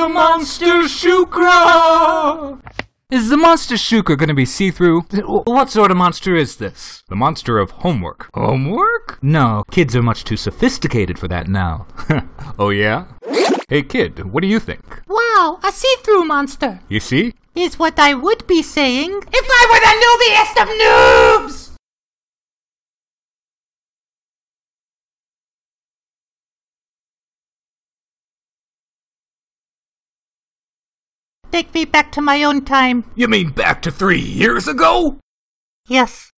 The Monster Shukra! Is the monster Shukra gonna be see-through? What sort of monster is this? The monster of homework. Homework? No, kids are much too sophisticated for that now. Oh, yeah? hey kid, what do you think? Wow, a see-through monster You see? is what I would be saying if I were the noobiest of noobs! Take me back to my own time. You mean back to three years ago? Yes.